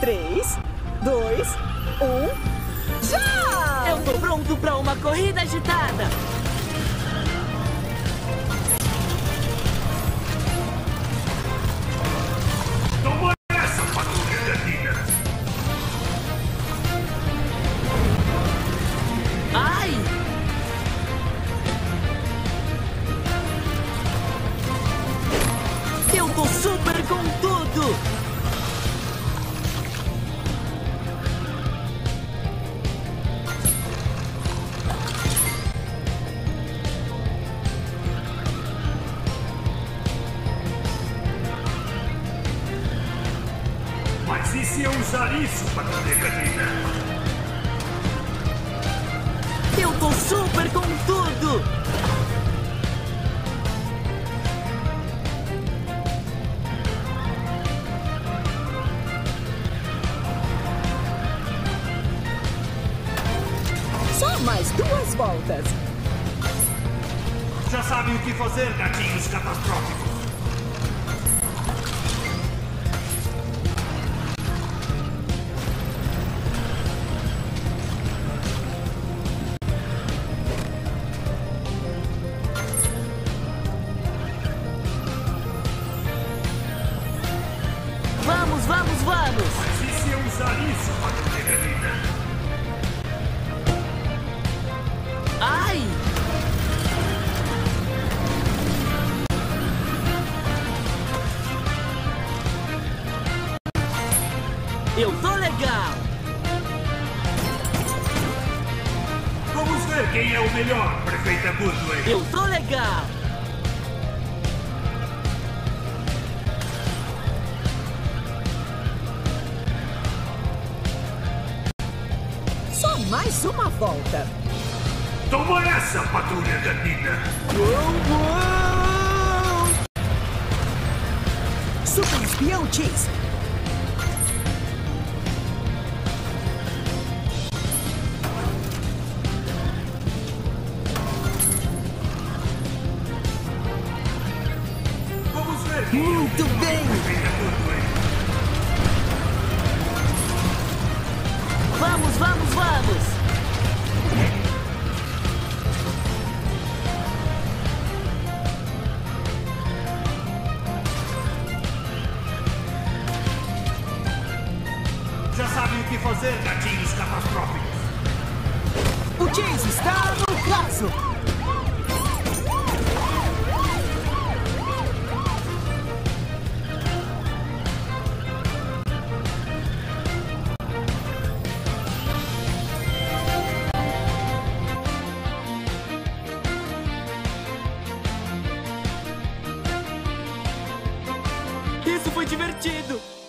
Três, dois, um, já! Eu tô pronto pra uma corrida agitada. Se eu usar isso, patrulha canina? Eu tô super com tudo! Só mais duas voltas. Já sabem o que fazer, gatinhos catastróficos. Eu tô legal! Vamos ver quem é o melhor, prefeita Goodway. Eu tô legal! Mais uma volta. Toma essa, patrulha canina! Super espião o Muito bem. Que fazer, gatinhos catastróficos. O Chase está no caso. Isso foi divertido!